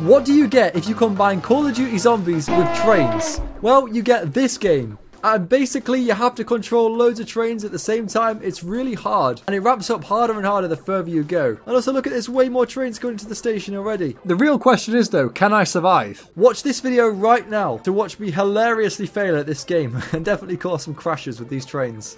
What do you get if you combine Call of Duty Zombies with trains? Well, you get this game. And basically, you have to control loads of trains at the same time. It's really hard. And it ramps up harder and harder the further you go. And also, look at this way more trains going to the station already. The real question is, though, can I survive? Watch this video right now to watch me hilariously fail at this game and definitely cause some crashes with these trains.